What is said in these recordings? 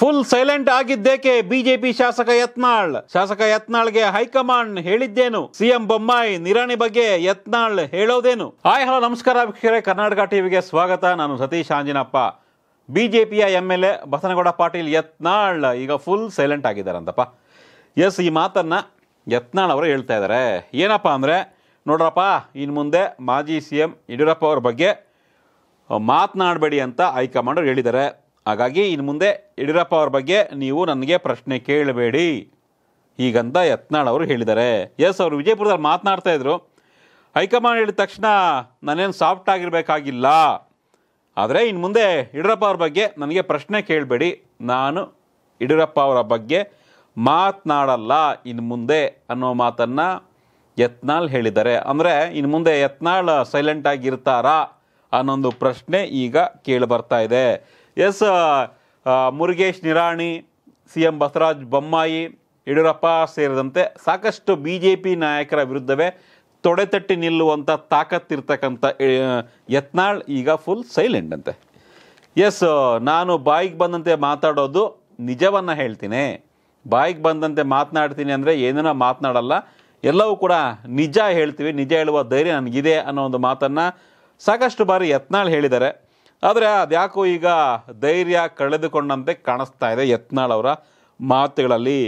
Full silent ಆಗಿದ್ದೇಕೆ BJP ಶಾಸಕ ಯತ್ನಾಳ್? ಶಾಸಕ ಯತ್ನಾಳ್ಗೆ ಹೈಕಮಾಂಡ್ ಹೇಳಿದ್ದೇನು? ಸಿಎಂ ಬೊಮ್ಮಾಯಿ ನಿರಾಣಿ ಬಗ್ಗೆ ಯತ್ನಾಳ್ ಹೇಳೋದೇನು? ಹಾಯ್, ಹಲೋ, ನಮಸ್ಕಾರ ವೀಕ್ಷಕರೇ. ಕರ್ನಾಟಕ ಟಿವಿಗೆ ಸ್ವಾಗತ. ನಾನು ಸತೀಶ್ ಆಂಜಿನಪ್ಪ. ಬಿಜೆಪಿಯ M L A Basanagouda Patil Yatnal ಈಗ ಫುಲ್ ಸೈಲೆಂಟ್ ಆಗಿದ್ದಾರಂತಪ್ಪ. ಎಸ್, ಈ ಮಾತನ್ನ ಯತ್ನಾಳ್ ಅವರು ಹೇಳ್ತಾ ಇದ್ದಾರೆ ಏನಪ್ಪ ಅಂದರೆ, ನೋಡ್ರಪ್ಪ ಇನ್ನು ಮುಂದೆ ಮಾಜಿ ಸಿ ಎಂ ಯಡಿಯೂರಪ್ಪ ಅವ್ರ ಬಗ್ಗೆ ಮಾತನಾಡಬೇಡಿ ಅಂತ ಹೈಕಮಾಂಡ್ ಹೇಳಿದ್ದಾರೆ. ಹಾಗಾಗಿ ಇನ್ನು ಮುಂದೆ ಯಡಿಯೂರಪ್ಪ ಅವ್ರ ಬಗ್ಗೆ ನೀವು ನನಗೆ ಪ್ರಶ್ನೆ ಕೇಳಬೇಡಿ. ಹೀಗಂತ ಯತ್ನಾಳ್ ಅವರು ಹೇಳಿದ್ದಾರೆ. ಎಸ್ ಅವರು ವಿಜಯಪುರದಲ್ಲಿ ಮಾತನಾಡ್ತಾ ಇದ್ರು. ಹೈಕಮಾಂಡ್ ಹೇಳಿದ ತಕ್ಷಣ ನಾನೇನು ಸಾಫ್ಟ್ ಆಗಿರಬೇಕಾಗಿಲ್ಲ. ಆದರೆ ಇನ್ನು ಮುಂದೆ ಯಡಿಯೂರಪ್ಪ ಅವ್ರ ಬಗ್ಗೆ ನನಗೆ ಪ್ರಶ್ನೆ ಕೇಳಬೇಡಿ. ನಾನು ಯಡಿಯೂರಪ್ಪ ಅವರ ಬಗ್ಗೆ ಮಾತನಾಡಲ್ಲ ಇನ್ನು ಮುಂದೆ ಅನ್ನೋ ಮಾತನ್ನು ಯತ್ನಾಳ್ ಹೇಳಿದ್ದಾರೆ. ಅಂದರೆ ಇನ್ನು ಮುಂದೆ ಯತ್ನಾಳ್ ಸೈಲೆಂಟ್ ಆಗಿರ್ತಾರಾ ಅನ್ನೊಂದು ಪ್ರಶ್ನೆ ಈಗ ಕೇಳಿ ಬರ್ತಾ ಇದೆ. S Murugesh Nirani C M Basavaraj Bommai Yediyurappa ಸೇರಿದಂತೆ ಸಾಕಷ್ಟು ಬಿ ಜೆ ಪಿ ನಾಯಕರ ವಿರುದ್ಧವೇ ತೊಡೆತಟ್ಟಿ ನಿಲ್ಲುವಂಥ ತಾಕತ್ತಿರ್ತಕ್ಕಂಥ ಯತ್ನಾಳ್ ಈಗ ಫುಲ್ ಸೈಲೆಂಟ್ ಅಂತೆ. ಎಸ್ ನಾನು ಬಾಯಿಗೆ ಬಂದಂತೆ ಮಾತಾಡೋದು ನಿಜವನ್ನು ಹೇಳ್ತೀನಿ. ಬಾಯಿಗೆ ಬಂದಂತೆ ಮಾತನಾಡ್ತೀನಿ ಅಂದರೆ ಏನನ್ನ ಮಾತನಾಡಲ್ಲ, ಎಲ್ಲವೂ ಕೂಡ ನಿಜ ಹೇಳ್ತೀವಿ, ನಿಜ ಹೇಳುವ ಧೈರ್ಯ ನನಗಿದೆ ಅನ್ನೋ ಒಂದು ಮಾತನ್ನು ಸಾಕಷ್ಟು ಬಾರಿ ಯತ್ನಾಳ್ ಹೇಳಿದ್ದಾರೆ. ಆದರೆ ಅದ್ಯಾಕೋ ಈಗ ಧೈರ್ಯ ಕಳೆದುಕೊಂಡಂತೆ ಕಾಣಿಸ್ತಾ ಇದೆ. ಯತ್ನಾಳ್ ಅವರ ಮಾತುಗಳಲ್ಲಿ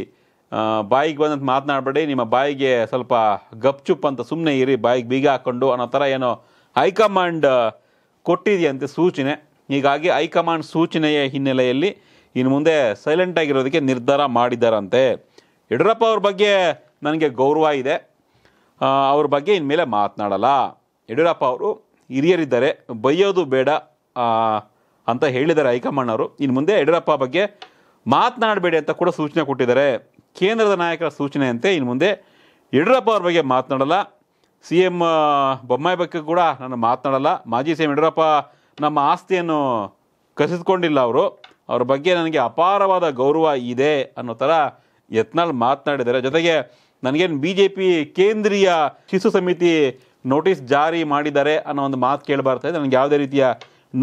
ಬಾಯಿಗೆ ಬಂದಂತ ಮಾತನಾಡಬೇಡಿ, ನಿಮ್ಮ ಬಾಯಿಗೆ ಸ್ವಲ್ಪ ಗಪ್ಚುಪ್ ಅಂತ ಸುಮ್ಮನೆ ಇರಿ, ಬಾಯಿಗೆ ಬೀಗ ಹಾಕ್ಕೊಂಡು ಅನ್ನೋ ಥರ ಏನೋ ಹೈಕಮಾಂಡ್ ಕೊಟ್ಟಿದೆಯಂತೆ ಸೂಚನೆ. ಹೀಗಾಗಿ ಹೈಕಮಾಂಡ್ ಸೂಚನೆಯ ಹಿನ್ನೆಲೆಯಲ್ಲಿ ಇನ್ನು ಮುಂದೆ ಸೈಲೆಂಟ್ ಆಗಿರೋದಕ್ಕೆ ನಿರ್ಧಾರ ಮಾಡಿದ್ದಾರಂತೆ. ಯಡಿಯೂರಪ್ಪ ಅವ್ರ ಬಗ್ಗೆ ನನಗೆ ಗೌರವ ಇದೆ. ಅವ್ರ ಬಗ್ಗೆ ಇನ್ಮೇಲೆ ಮಾತನಾಡಲ್ಲ. ಯಡಿಯೂರಪ್ಪ ಅವರು ಹಿರಿಯರಿದ್ದಾರೆ. ಬೈಯೋದು ಬೇಡ ಅಂತ ಹೇಳಿದ್ದಾರೆ ಹೈಕಮಾಂಡ್ ಅವರು ಇನ್ನು ಮುಂದೆ ಯಡಿಯೂರಪ್ಪ ಬಗ್ಗೆ ಮಾತನಾಡಬೇಡಿ ಅಂತ ಕೂಡ ಸೂಚನೆ ಕೊಟ್ಟಿದ್ದಾರೆ. ಕೇಂದ್ರದ ನಾಯಕರ ಸೂಚನೆಯಂತೆ ಇನ್ನು ಮುಂದೆ ಯಡಿಯೂರಪ್ಪ ಅವ್ರ ಬಗ್ಗೆ ಮಾತನಾಡಲ್ಲ. ಸಿ ಎಂ ಬೊಮ್ಮಾಯಿ ಬಗ್ಗೆ ಕೂಡ ನಾನು ಮಾತನಾಡಲ್ಲ. ಮಾಜಿ ಸಿ ಎಂ ಯಡಿಯೂರಪ್ಪ ನಮ್ಮ ಆಸ್ತಿಯನ್ನು ಕಸಿದುಕೊಂಡಿಲ್ಲ ಅವರು. ಅವ್ರ ಬಗ್ಗೆ ನನಗೆ ಅಪಾರವಾದ ಗೌರವ ಇದೆ ಅನ್ನೋ ಥರ ಯತ್ನಾಳ್ ಮಾತನಾಡಿದ್ದಾರೆ. ಜೊತೆಗೆ ನನಗೇನು ಬಿ ಜೆ ಪಿ ಕೇಂದ್ರೀಯ ಶಿಶು ಸಮಿತಿ ನೋಟಿಸ್ ಜಾರಿ ಮಾಡಿದ್ದಾರೆ ಅನ್ನೋ ಒಂದು ಮಾತು ಕೇಳಬಾರ್ತಾ ಬರ್ತಾ ಇದೆ. ನನಗೆ ಯಾವುದೇ ರೀತಿಯ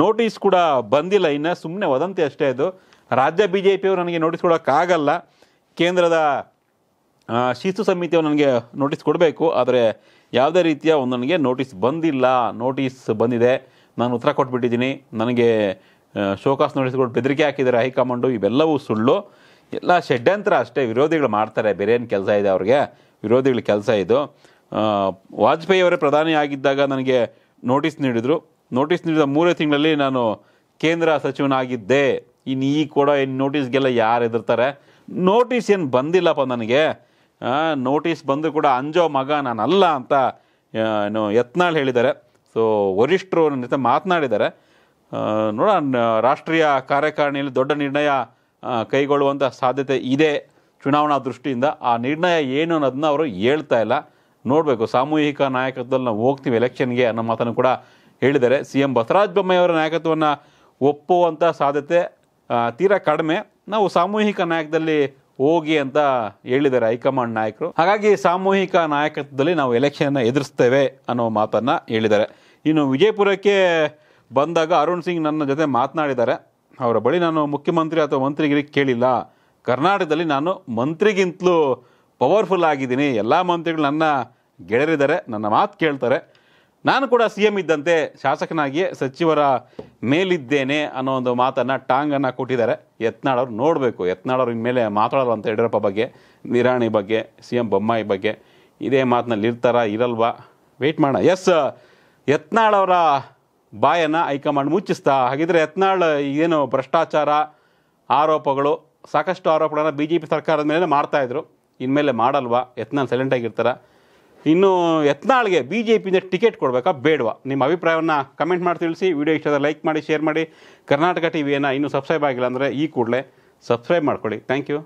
ನೋಟಿಸ್ ಕೂಡ ಬಂದಿಲ್ಲ, ಇನ್ನು ಸುಮ್ಮನೆ ವದಂತಿ ಅಷ್ಟೇ ಅದು. ರಾಜ್ಯ ಬಿ ಜೆ ಪಿಯವರು ನನಗೆ ನೋಟಿಸ್ ಕೊಡೋಕ್ಕಾಗಲ್ಲ. ಕೇಂದ್ರದ ಶಿಸ್ತು ಸಮಿತಿಯವರು ನನಗೆ ನೋಟಿಸ್ ಕೊಡಬೇಕು, ಆದರೆ ಯಾವುದೇ ರೀತಿಯ ಒಂದು ನನಗೆ ನೋಟಿಸ್ ಬಂದಿಲ್ಲ. ನೋಟಿಸ್ ಬಂದಿದೆ. ನಾನು ಉತ್ತರ ಕೊಟ್ಬಿಟ್ಟಿದ್ದೀನಿ. ನನಗೆ ಶೋಕಾಸ್ ನೋಟಿಸ್ ಕೊಟ್ಟು ಬೆದರಿಕೆ ಹಾಕಿದ್ದಾರೆ ಹೈಕಮಾಂಡು. ಇವೆಲ್ಲವೂ ಸುಳ್ಳು. ಎಲ್ಲ ಷಡ್ಯಂತ್ರ ಅಷ್ಟೇ. ವಿರೋಧಿಗಳು ಮಾಡ್ತಾರೆ. ಬೇರೆ ಏನು ಕೆಲಸ ಇದೆ ಅವ್ರಿಗೆ? ವಿರೋಧಿಗಳ ಕೆಲಸ ಇದು. ವಾಜಪೇಯಿ ಅವರೇ ಪ್ರಧಾನಿ ಆಗಿದ್ದಾಗ ನನಗೆ ನೋಟಿಸ್ ನೀಡಿದರು. ನೋಟಿಸ್ ನೀಡಿದ ಮೂರೇ ತಿಂಗಳಲ್ಲಿ ನಾನು ಕೇಂದ್ರ ಸಚಿವನಾಗಿದ್ದೆ. ಇನ್ನು ಈ ಕೂಡ ಏನು ನೋಟಿಸ್ಗೆಲ್ಲ ಯಾರು ಎದುರ್ತಾರೆ? ನೋಟಿಸ್ ಏನು ಬಂದಿಲ್ಲಪ್ಪ ನನಗೆ. ನೋಟಿಸ್ ಬಂದರೂ ಕೂಡ ಅಂಜೋ ಮಗ ನಾನಲ್ಲ ಅಂತ ಏನು ಯತ್ನಾಳ್ ಹೇಳಿದ್ದಾರೆ. ಸೊ ವರಿಷ್ಠರು ನನ್ನ ಜೊತೆ ಮಾತನಾಡಿದ್ದಾರೆ. ನೋಡ ರಾಷ್ಟ್ರೀಯ ಕಾರ್ಯಕಾರಿಣಿಯಲ್ಲಿ ದೊಡ್ಡ ನಿರ್ಣಯ ಕೈಗೊಳ್ಳುವಂಥ ಸಾಧ್ಯತೆ ಇದೆ ಚುನಾವಣಾ ದೃಷ್ಟಿಯಿಂದ. ಆ ನಿರ್ಣಯ ಏನು ಅನ್ನೋದನ್ನ ಅವರು ಹೇಳ್ತಾ ಇಲ್ಲ. ನೋಡಬೇಕು, ಸಾಮೂಹಿಕ ನಾಯಕತ್ವದಲ್ಲಿ ನಾವು ಹೋಗ್ತೀವಿ ಎಲೆಕ್ಷನ್ಗೆ ಅನ್ನೋ ಮಾತನ್ನು ಕೂಡ ಹೇಳಿದ್ದಾರೆ. ಸಿ ಎಂ ಬಸವರಾಜ ಬೊಮ್ಮಾಯಿಯವರ ನಾಯಕತ್ವವನ್ನು ಒಪ್ಪುವಂಥ ಸಾಧ್ಯತೆ ತೀರಾ ಕಡಿಮೆ. ನಾವು ಸಾಮೂಹಿಕ ನಾಯಕದಲ್ಲಿ ಹೋಗಿ ಅಂತ ಹೇಳಿದ್ದಾರೆ ಹೈಕಮಾಂಡ್ ನಾಯಕರು. ಹಾಗಾಗಿ ಸಾಮೂಹಿಕ ನಾಯಕತ್ವದಲ್ಲಿ ನಾವು ಎಲೆಕ್ಷನ್ ಎದುರಿಸ್ತೇವೆ ಅನ್ನೋ ಮಾತನ್ನು ಹೇಳಿದ್ದಾರೆ. ಇನ್ನು ವಿಜಯಪುರಕ್ಕೆ ಬಂದಾಗ ಅರುಣ್ ಸಿಂಗ್ ನನ್ನ ಜೊತೆ ಮಾತನಾಡಿದ್ದಾರೆ. ಅವರ ಬಳಿ ನಾನು ಮುಖ್ಯಮಂತ್ರಿ ಅಥವಾ ಮಂತ್ರಿಗಿರಿ ಕೇಳಿಲ್ಲ. ಕರ್ನಾಟಕದಲ್ಲಿ ನಾನು ಮಂತ್ರಿಗಿಂತಲೂ ಪವರ್ಫುಲ್ ಆಗಿದ್ದೀನಿ. ಎಲ್ಲ ಮಂತ್ರಿಗಳು ನನ್ನ ಗೆಳೆಯರಿದ್ದಾರೆ. ನನ್ನ ಮಾತು ಕೇಳ್ತಾರೆ. ನಾನು ಕೂಡ ಸಿ ಎಂ ಇದ್ದಂತೆ ಶಾಸಕನಾಗಿಯೇ ಸಚಿವರ ಮೇಲಿದ್ದೇನೆ ಅನ್ನೋ ಒಂದು ಮಾತನ್ನು ಟಾಂಗನ್ನು ಕೊಟ್ಟಿದ್ದಾರೆ. ಯತ್ನಾಳವ್ರು ನೋಡಬೇಕು. ಯತ್ನಾಳವ್ರು ಇನ್ಮೇಲೆ ಮಾತಾಡೋರು ಅಂತ ಯಡಿಯೂರಪ್ಪ ಬಗ್ಗೆ, ನಿರಾಣಿ ಬಗ್ಗೆ ಸಿ ಎಂ ಬೊಮ್ಮಾಯಿ ಬಗ್ಗೆ ಇದೇ ಮಾತಿನಲ್ಲಿ ಇರ್ತಾರಾ, ಇರಲ್ವಾ? ವೆಯ್ಟ್ ಮಾಡೋಣ. ಎಸ್ ಯತ್ನಾಳವರ ಬಾಯನ್ನು ಹೈಕಮಾಂಡ್ ಮುಚ್ಚಿಸ್ತಾ, ಹಾಗಿದ್ರೆ ಯತ್ನಾಳ್ ಏನು ಭ್ರಷ್ಟಾಚಾರ ಆರೋಪಗಳು, ಸಾಕಷ್ಟು ಆರೋಪಗಳನ್ನು ಬಿ ಜೆ ಪಿ ಸರ್ಕಾರದ ಮೇಲೆ ಮಾಡ್ತಾಯಿದ್ರು ಇನ್ಮೇಲೆ ಮಾಡಲ್ವಾ? ಯತ್ನಾಳ್ ಸೈಲೆಂಟ್ ಆಗಿರ್ತಾರ? ಇನ್ನು ಯತ್ನಾಳ್ಗೆ ಬಿ ಜೆ ಪಿಯಿಂದ ಟಿಕೆಟ್ ಕೊಡಬೇಕಾ ಬೇಡವಾ? ನಿಮ್ಮ ಅಭಿಪ್ರಾಯವನ್ನು ಕಮೆಂಟ್ ಮಾಡಿ ತಿಳಿಸಿ. ವಿಡಿಯೋ ಇಷ್ಟದ ಲೈಕ್ ಮಾಡಿ, ಶೇರ್ ಮಾಡಿ. ಕರ್ನಾಟಕ ಟಿವಿಯನ್ನು ಇನ್ನೂ ಸಬ್ಸ್ಕ್ರೈಬ್ ಆಗಿಲ್ಲ ಅಂದರೆ ಈ ಕೂಡಲೇ ಸಬ್ಸ್ಕ್ರೈಬ್ ಮಾಡ್ಕೊಳ್ಳಿ. Thank you.